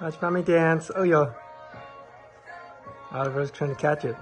Watch mommy dance. Oh yo. Oliver's trying to catch it.